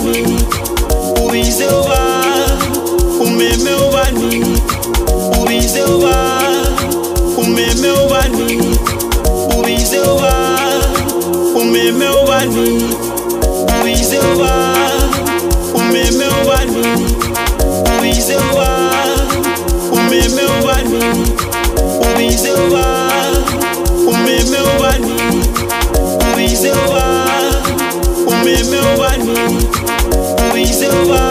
ubani ubize uba umeme ubani ubize uba umeme ubani ubize uba umeme ubani ubize uba umeme ubani ubize uba silver.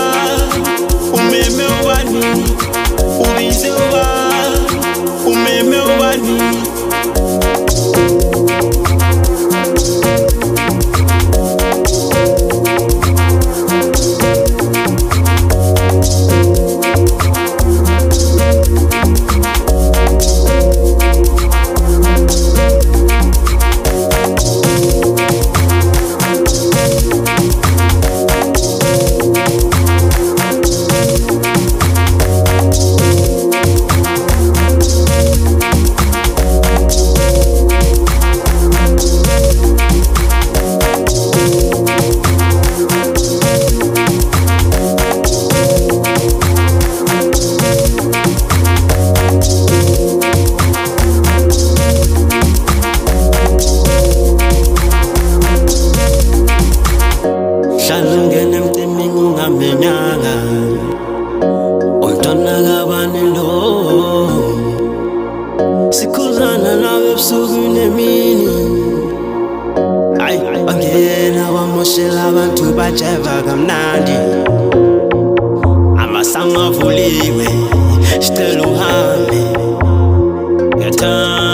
Sikhuzana nawe ebusuku nemini hayi bangena bamoshela abantu bajeva kamnandi. Amasango avuliwe sicela uhambe. Ngiyathanda